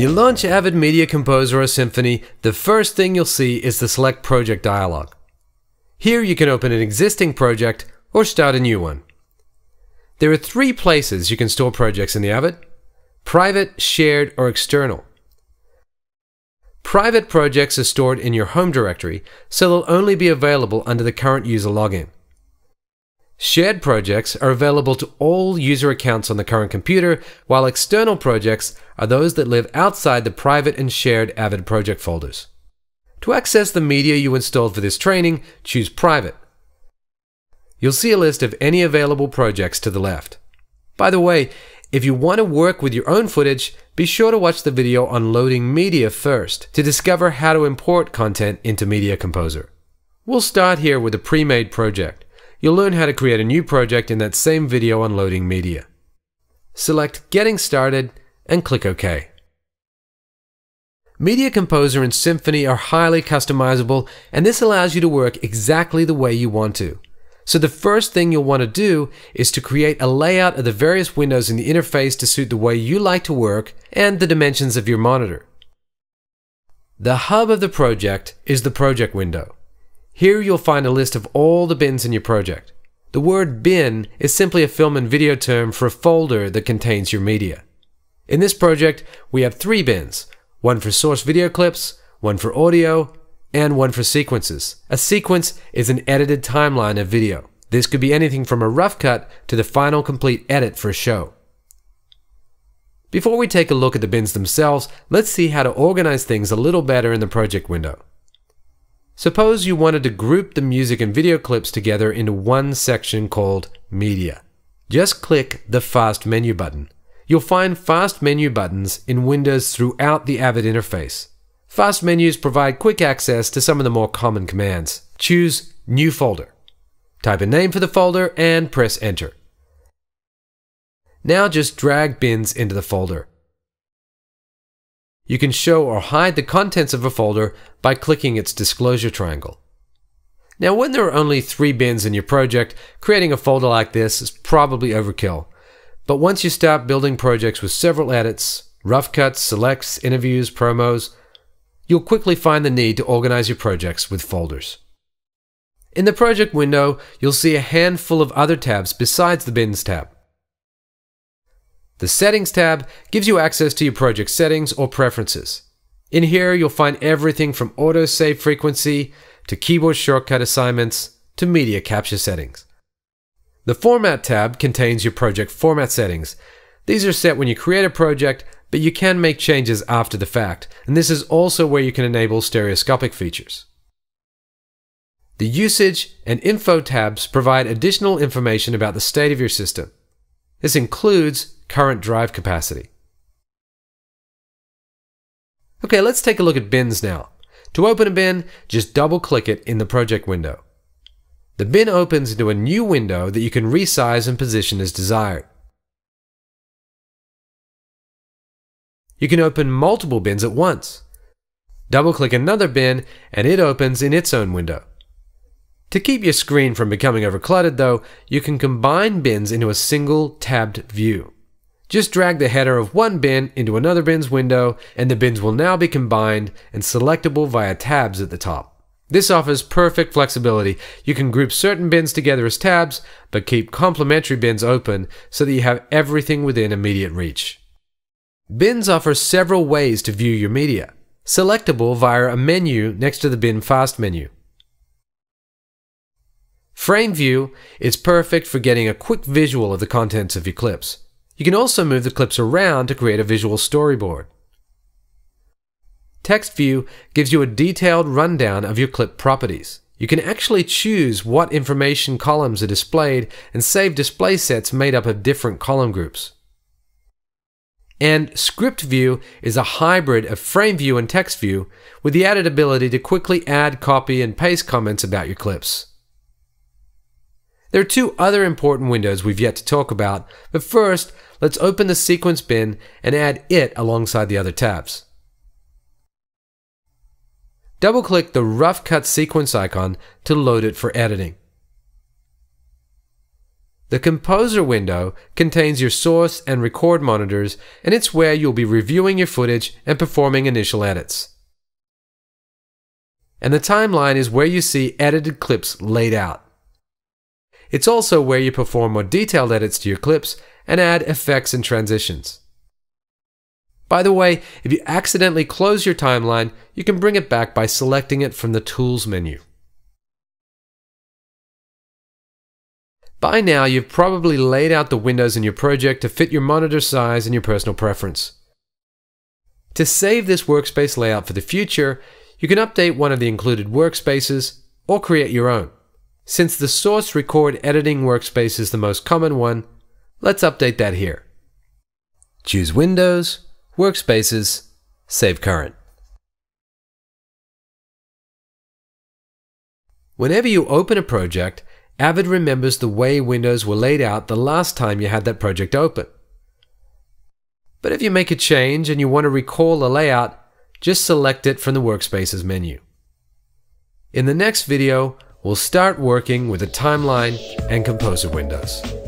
you launch Avid Media Composer or Symphony, the first thing you'll see is the Select Project dialog. Here you can open an existing project or start a new one. There are three places you can store projects in the Avid private, shared, or external. Private projects are stored in your home directory, so they'll only be available under the current user login. Shared projects are available to all user accounts on the current computer, while external projects are those that live outside the private and shared Avid project folders. To access the media you installed for this training, choose Private. You'll see a list of any available projects to the left. By the way, if you want to work with your own footage, be sure to watch the video on loading media first to discover how to import content into Media Composer. We'll start here with a pre-made project. You'll learn how to create a new project in that same video on loading media. Select Getting Started and click OK. Media Composer and Symphony are highly customizable, and this allows you to work exactly the way you want to. So the first thing you'll want to do is to create a layout of the various windows in the interface to suit the way you like to work and the dimensions of your monitor. The hub of the project is the project window. Here you'll find a list of all the bins in your project. The word bin is simply a film and video term for a folder that contains your media. In this project, we have three bins, one for source video clips, one for audio, and one for sequences. A sequence is an edited timeline of video. This could be anything from a rough cut to the final complete edit for a show. Before we take a look at the bins themselves, let's see how to organize things a little better in the project window. Suppose you wanted to group the music and video clips together into one section called Media. Just click the Fast Menu button. You'll find Fast Menu buttons in windows throughout the Avid interface. Fast menus provide quick access to some of the more common commands. Choose New Folder. Type a name for the folder and press Enter. Now just drag bins into the folder. You can show or hide the contents of a folder by clicking its disclosure triangle. Now, when there are only three bins in your project, creating a folder like this is probably overkill. But once you start building projects with several edits, rough cuts, selects, interviews, promos, you'll quickly find the need to organize your projects with folders. In the project window, you'll see a handful of other tabs besides the Bins tab. The Settings tab gives you access to your project settings or preferences. In here, you'll find everything from autosave frequency to keyboard shortcut assignments to media capture settings. The Format tab contains your project format settings. These are set when you create a project, but you can make changes after the fact, and this is also where you can enable stereoscopic features. The Usage and Info tabs provide additional information about the state of your system. This includes current drive capacity. Okay, let's take a look at bins now. To open a bin, just double click it in the project window. The bin opens into a new window that you can resize and position as desired. You can open multiple bins at once. Double click another bin and it opens in its own window. To keep your screen from becoming overcluttered though, you can combine bins into a single tabbed view. Just drag the header of one bin into another bin's window, and the bins will now be combined and selectable via tabs at the top. This offers perfect flexibility. You can group certain bins together as tabs, but keep complementary bins open so that you have everything within immediate reach. Bins offer several ways to view your media, selectable via a menu next to the bin fast menu. Frame view is perfect for getting a quick visual of the contents of your clips. You can also move the clips around to create a visual storyboard. Text View gives you a detailed rundown of your clip properties. You can actually choose what information columns are displayed and save display sets made up of different column groups. And Script View is a hybrid of Frame View and Text View with the added ability to quickly add, copy, and paste comments about your clips. There are two other important windows we've yet to talk about, but first, let's open the sequence bin and add it alongside the other tabs. Double click the rough cut sequence icon to load it for editing. The Composer window contains your source and record monitors, and it's where you'll be reviewing your footage and performing initial edits. And the timeline is where you see edited clips laid out. It's also where you perform more detailed edits to your clips and add effects and transitions. By the way, if you accidentally close your timeline, you can bring it back by selecting it from the Tools menu. By now, you've probably laid out the windows in your project to fit your monitor size and your personal preference. To save this workspace layout for the future, you can update one of the included workspaces or create your own. Since the source record editing workspace is the most common one, let's update that here. Choose Windows, Workspaces, Save Current. Whenever you open a project, Avid remembers the way windows were laid out the last time you had that project open. But if you make a change and you want to recall a layout, just select it from the Workspaces menu. In the next video, we'll start working with the timeline and composer windows.